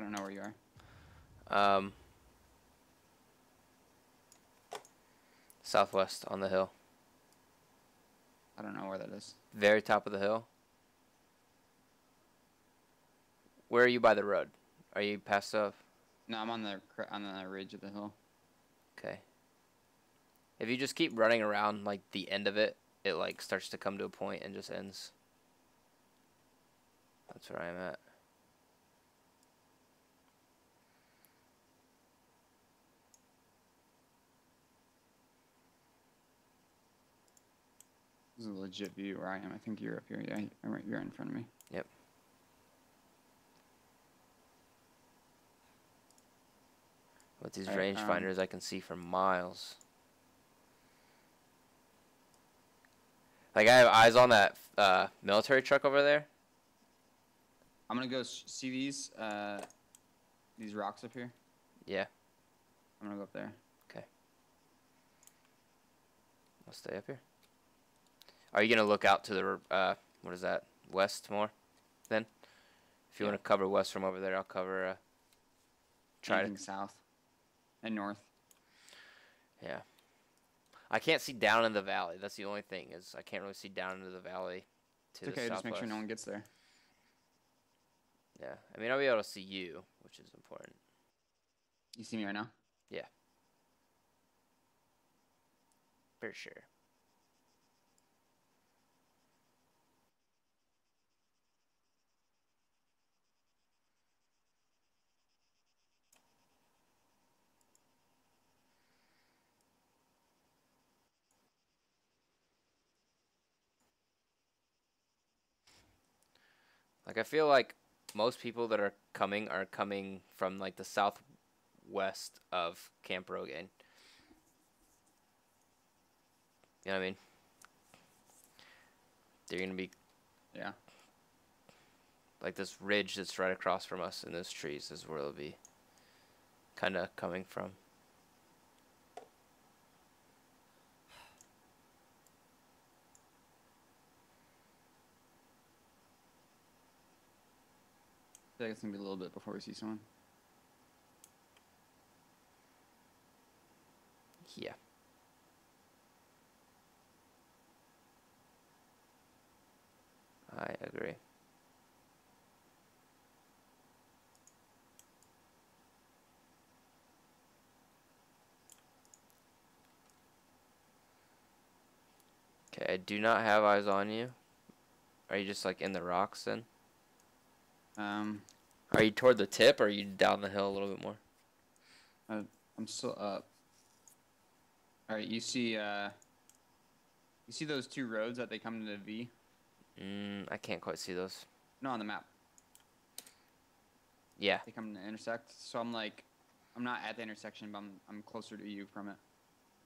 I don't know where you are. Um, southwest on the hill. I don't know where that is. Very top of the hill. Where are you by the road? Are you past the? No, I'm on the on the ridge of the hill. Okay. If you just keep running around like the end of it, it like starts to come to a point and just ends. That's where I'm at. This is a legit view where I am. I think you're up here. Yeah, I'm right. You're in front of me. Yep. With these um, rangefinders, I can see for miles. Like I have eyes on that uh, military truck over there. I'm gonna go see these uh, these rocks up here. Yeah, I'm gonna go up there. Okay. I'll stay up here. Are you gonna look out to the uh, what is that west more? Then, if you Yeah. want to cover west from over there, I'll cover. Uh, try Anything to. south and north. Yeah. I can't see down in the valley. That's the only thing is I can't really see down into the valley. To It's okay. Just make sure no one gets there. Yeah, I mean I'll be able to see you, which is important. You see me right now? Yeah. For sure. Like I feel like most people that are coming are coming from like the southwest of Camp Rogain. You know what I mean? They're gonna be Yeah. like this ridge that's right across from us and those trees is where they'll be kind of coming from. I like it's gonna be a little bit before we see someone. Yeah. I agree. Okay, I do not have eyes on you. Are you just like in the rocks then? Um, Are you toward the tip or are you down the hill a little bit more? I'm still up. All right. You see? Uh, you see those two roads that they come to the V? Mm, I can't quite see those. No, on the map. Yeah. They come to intersect. So I'm like, I'm not at the intersection, but I'm I'm closer to you from it.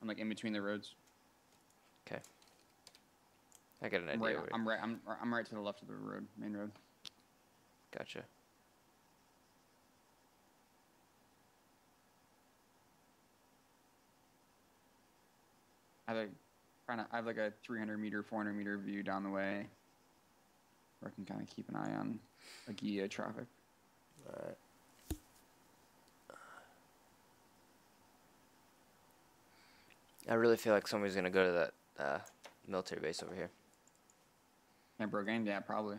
I'm like in between the roads. Okay. I get an I'm idea. right. I'm right. I'm I'm right to the left of the road, main road. Gotcha. I have a kind of I have like a 300 meter, 400 meter view down the way, where I can kind of keep an eye on Agia traffic. Alright. I really feel like somebody's gonna go to that uh, military base over here. Yeah, Brogan, yeah, probably.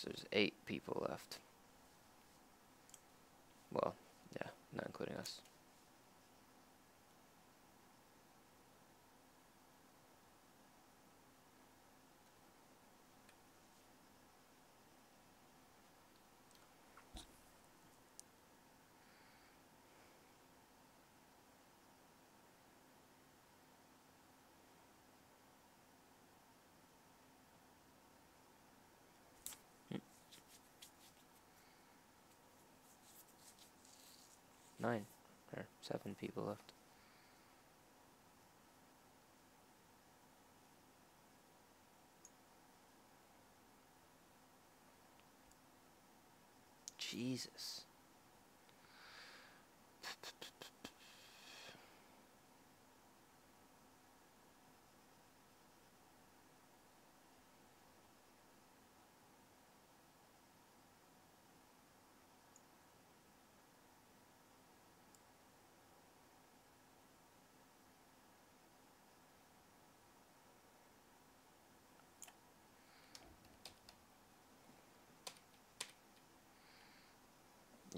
So there's eight people left. Well, yeah. not including us. Nine or seven people left. Jesus.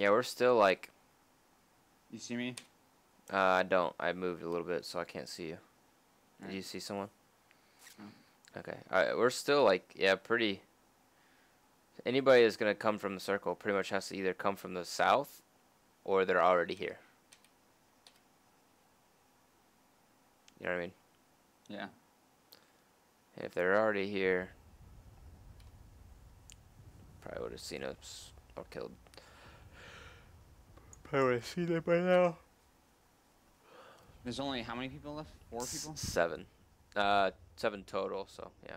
Yeah, we're still like. You see me? Uh, I don't. I moved a little bit, so I can't see you. Did you see someone? No. Okay. All right. We're still like yeah, pretty. Anybody that's gonna come from the circle pretty much has to either come from the south, or they're already here. You know what I mean? Yeah. If they're already here, probably would have seen us or killed. Probably would have seen it by now. There's only how many people left? Four people? Seven. Uh, seven total. So yeah.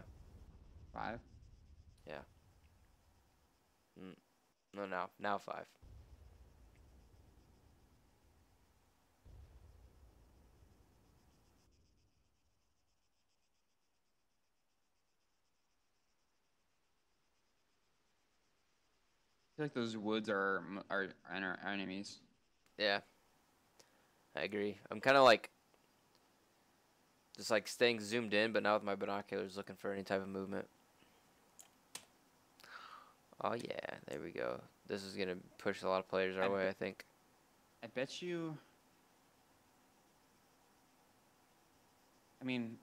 Five? Yeah. No, now now five. Feel like those woods are are, are our enemies. Yeah. I agree. I'm kind of like just like staying zoomed in, but now with my binoculars, looking for any type of movement. Oh yeah, there we go. This is gonna push a lot of players our I way, I think. I bet you. I mean,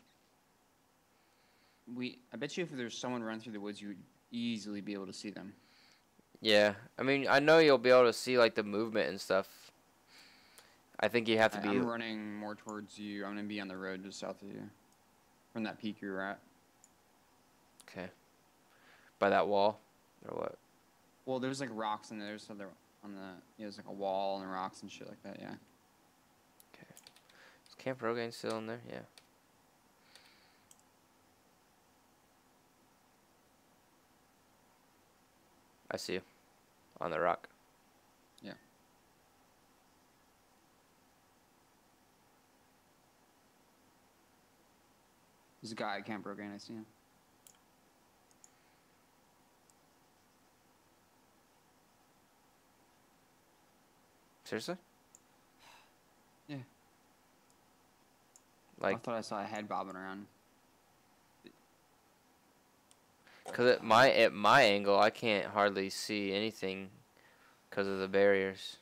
we. I bet you if there's someone running through the woods, you would easily be able to see them. Yeah, I mean, I know you'll be able to see like the movement and stuff. I think you have to I, be. I'm running more towards you. I'm gonna be on the road just south of you, from that peak you're at. Okay. By that wall, or what? Well, there's like rocks in there. There's other on the. Yeah, there's like a wall and rocks and shit like that. Yeah. Okay. Is Camp Rogain still in there? Yeah. I see you. On the rock. Yeah. There's a guy at Camp Rogain. I see him. Seriously? Yeah. Like I thought I saw a head bobbing around. cause at my at my angle, I can't hardly see anything, cause of the barriers.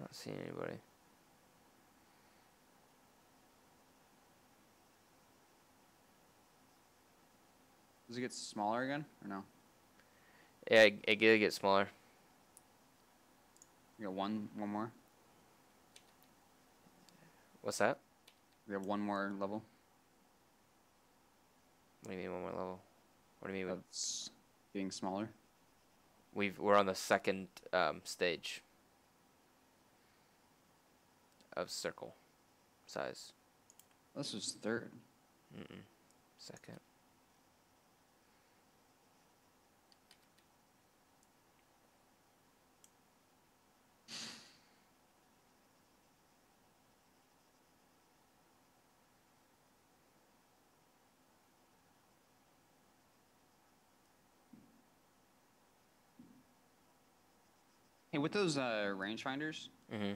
Not seeing anybody. Does it get smaller again or no? Yeah, it, it did get smaller. We got one, one more. What's that? We have one more level. What do you mean one more level? What do you mean? That's getting smaller. We've we're on the second um, stage of circle size. This was third. Mm-mm. Second. Hey, with those uh, rangefinders, Mm-hmm.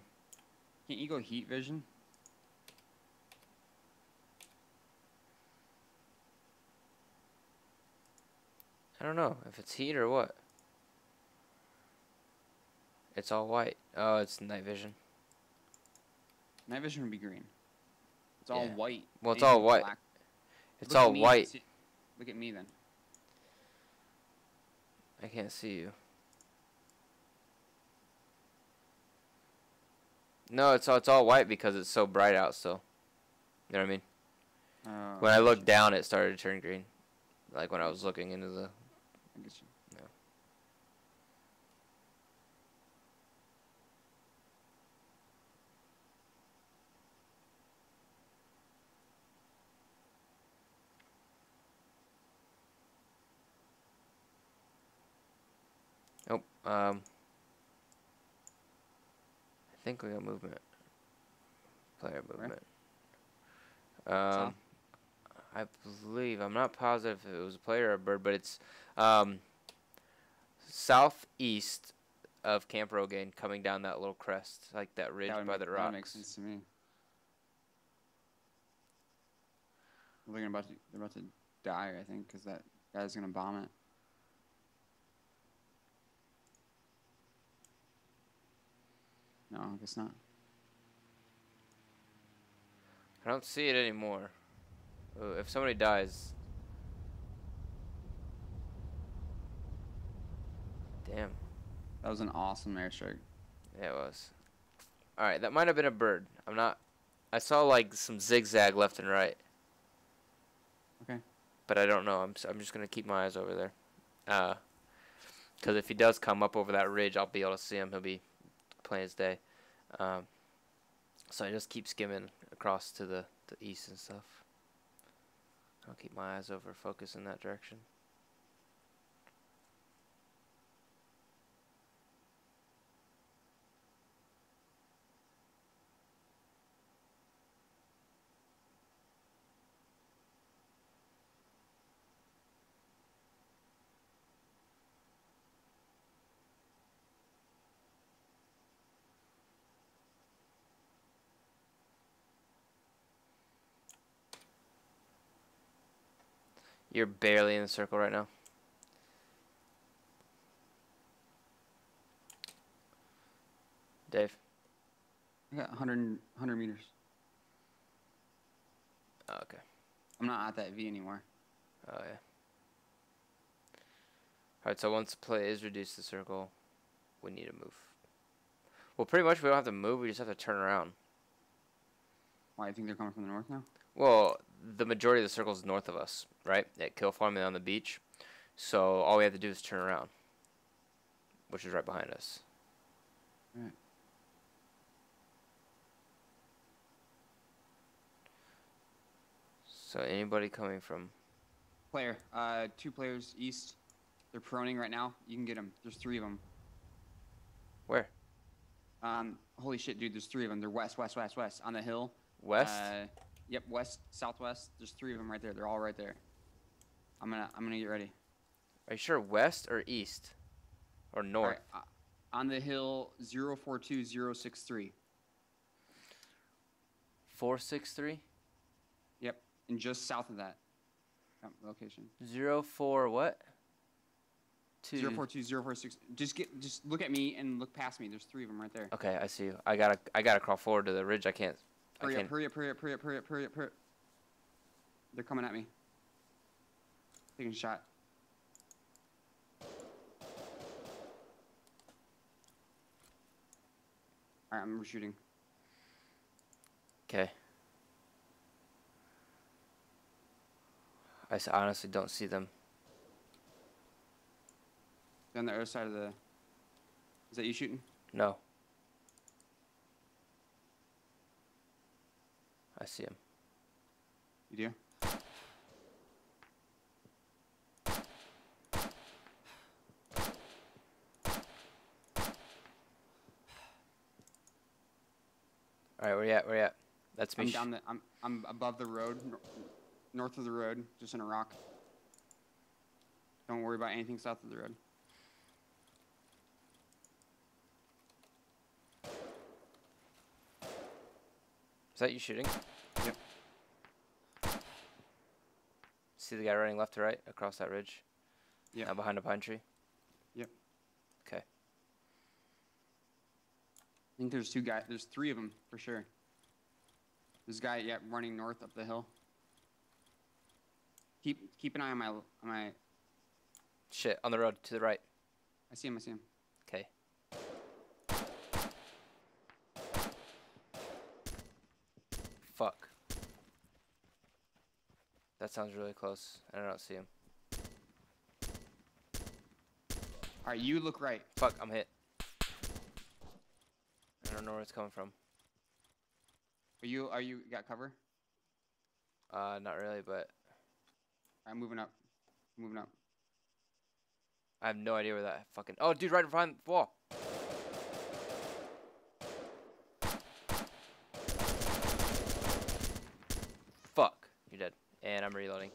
can't you go heat vision? I don't know if it's heat or what. It's all white. Oh, it's night vision. Night vision would be green. It's all Yeah. white. Well, it's all white. black- It's Look all white. see- Look at me then. I can't see you. No, it's all it's all white because it's so bright out still. You know what I mean? Uh, When I looked down, it started to turn green. Like when I was looking into the. I get you. Yeah. Nope. Um. I think we got movement. Player movement. Um. I believe I'm not positive if it was a player or a bird, but it's um, southeast of Camp Rogain, coming down that little crest, like that ridge That by make- the That makes sense to me. They're about to, they're about to die, I think, because that guy's gonna bomb it. No, I guess not. I don't see it anymore. Ooh, if somebody dies. Damn. That was an awesome airstrike. Yeah, it was. Alright, that might have been a bird. I'm not. I saw like some zigzag left and right. Okay. But I don't know. I'm, I'm just going to keep my eyes over there. Uh, Because if he does come up over that ridge, I'll be able to see him. He'll be plain day. Um, so I just keep skimming across to the, the east and stuff. I'll keep my eyes over, focus in that direction. You're barely in the circle right now. Dave. I got 100, 100 meters. Oh, okay. I'm not at that V anymore. Oh yeah. Alright, so once the play is reduced to circle, we need to move. Well, pretty much we don't have to move, we just have to turn around. Why, you think they're coming from the north now? Well, the majority of the circle is north of us, right? At Kill Farm and on the beach. So all we have to do is turn around, which is right behind us. Right. So anybody coming from Player, uh, two players east. They're proning right now. You can get them. There's three of them. where? Um, holy shit, dude. There's three of them. They're west, west, west, west on the hill. West? Uh, yep, west, southwest. There's three of them right there. They're all right there. I'm gonna, I'm gonna get ready. Are you sure west or east? Or north? right, uh, on the hill, zero four two zero six three. 463? Yep, and just south of that um, location. Zero four what? Two. Zero four two zero four six. Just get, just look at me and look past me. There's three of them right there. Okay, I see you. I gotta I gotta crawl forward to the ridge. I can't. Hurry up, hurry up, hurry up, hurry up, hurry up, hurry up, hurry up. They're coming at me. Taking a shot. Alright, I'm shooting. Okay. I honestly don't see them. They're on the other side of the. Is that you shooting? No. I see them. You do? All right, where you at? Where you at? That's me. I'm down the. I'm I'm above the road, north of the road, just in a rock. Don't worry about anything south of the road. Is that you shooting? Yep. See the guy running left to right across that ridge? Yep. Now behind a pine tree? Yep. Okay. I think there's two guys. There's three of them for sure. This guy, yeah, running north up the hill. Keep keep an eye on my on my. Shit, on the road to the right. I see him. I see him. Okay. Fuck. That sounds really close. I don't see him. All right, you look right. Fuck, I'm hit. I don't know where it's coming from. Are you are you got cover? Uh, not really, but I'm moving up. Moving up. I have no idea where that fucking. Oh, dude, right behind the wall. Fuck, you're dead. And I'm reloading.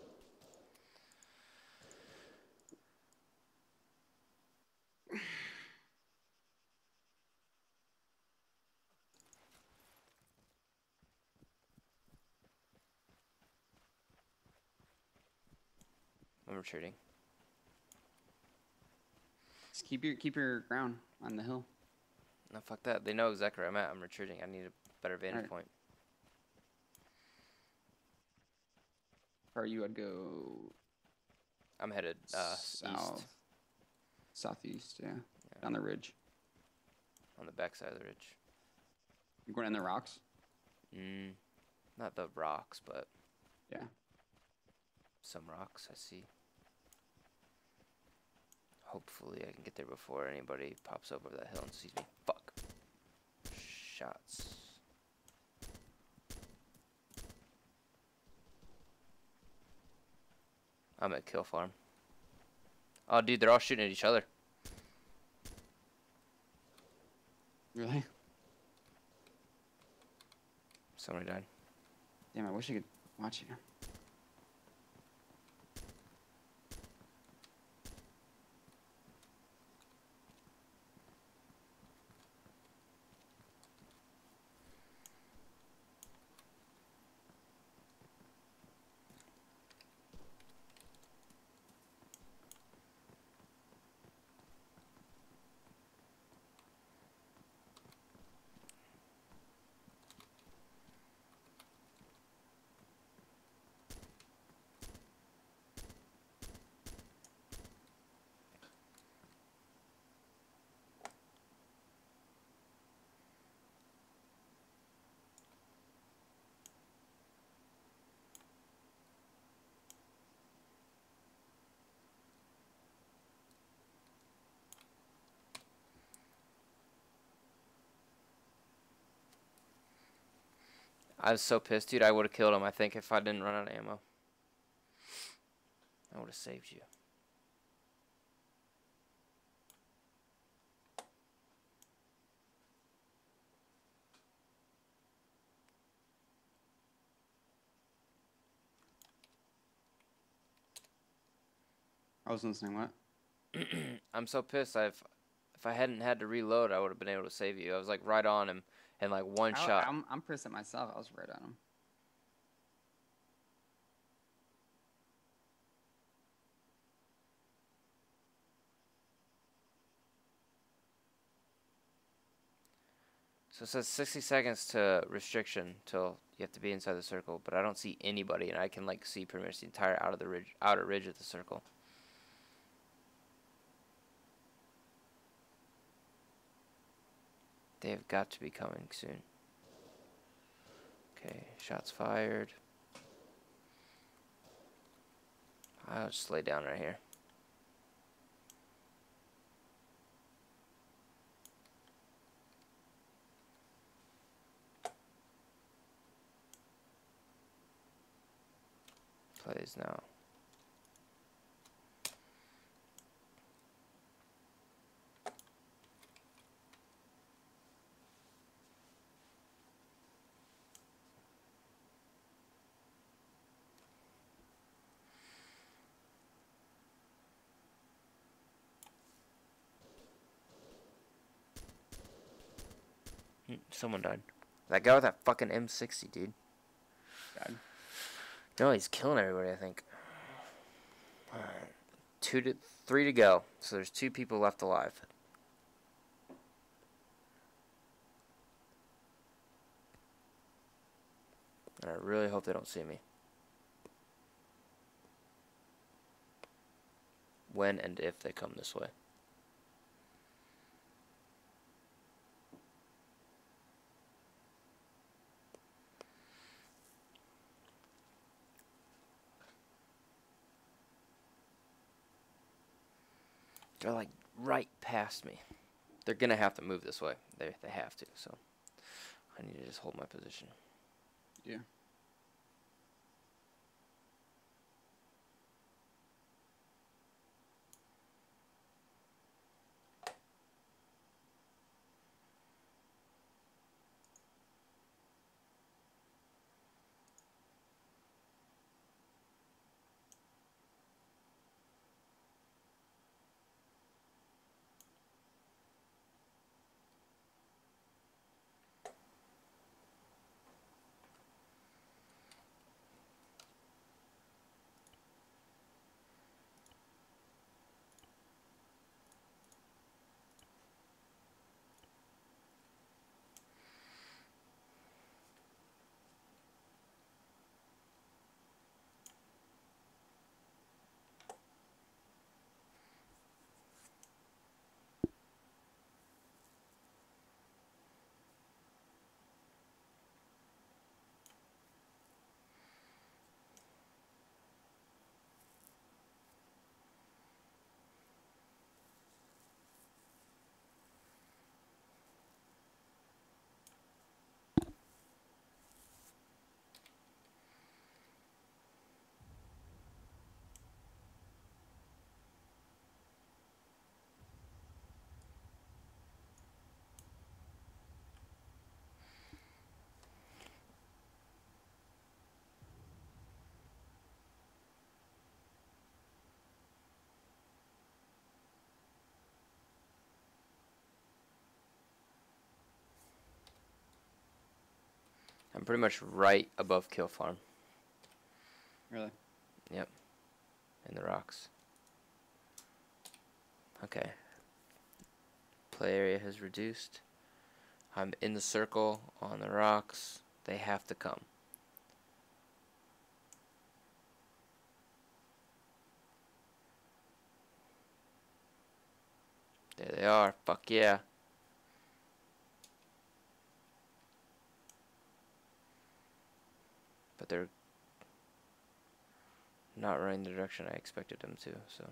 I'm retreating. Just keep your keep your ground on the hill. No, fuck that. They know exactly where I'm at. I'm retreating. I need a better vantage Alright. point. Or you I'd go I'm headed uh, south, east southeast. Yeah, Yeah. down the ridge. on the backside of the ridge. You're going in the rocks. Mm, not the rocks, but Yeah. some rocks I see. Hopefully I can get there before anybody pops over that hill and sees me. Fuck. Shots. I'm at kill farm. Oh, dude, they're all shooting at each other. Really? Somebody died. Damn, I wish I could watch you. I was so pissed, dude. I would have killed him, I think, if I didn't run out of ammo. I would have saved you. I was listening. What? I'm so pissed. I've, if I hadn't had to reload, I would have been able to save you. I was like right on him, and like one I, shot. I'm I'm pissed at myself. I was right on him. So it says 60 seconds to restriction till you have to be inside the circle, but I don't see anybody, and I can like see pretty much the entire out of the ridge, outer ridge of the circle. They have got to be coming soon. Okay, shots fired. I'll just lay down right here. Plays now. Mm, someone died. That guy with that fucking M60, dude. God. No, he's killing everybody, I think. Alright. Two to three to go. So there's two people left alive. And I really hope they don't see me. When and if they come this way. They're like right past me. They're gonna have to move this way. They they have to. So I need to just hold my position. Yeah. I'm pretty much right above Kill Farm Really? Yep. In the rocks. Okay. Play area has reduced. I'm in the circle on the rocks. They have to come. There they are. Fuck yeah. But they're not running the direction I expected them to, so.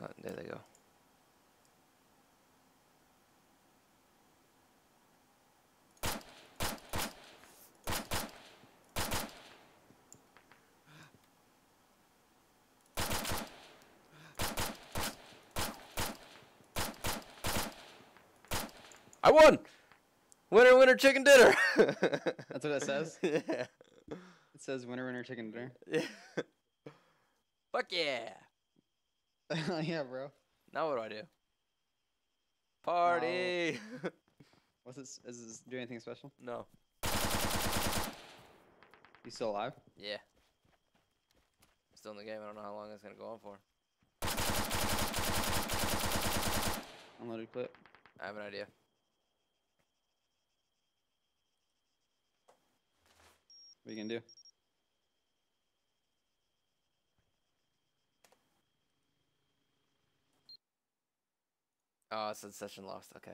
Oh, there they go. I won! Winner, winner, chicken dinner! That's what it says? yeah. It says winner, winner, chicken dinner. Yeah. Fuck yeah! yeah, bro. Now what do I do? Party! What's this? Is this do anything special? no. You still alive? Yeah. Still in the game. I don't know how long it's gonna go on for. Unloaded clip. I have an idea. What are you gonna do? Oh, it said session lost. Okay.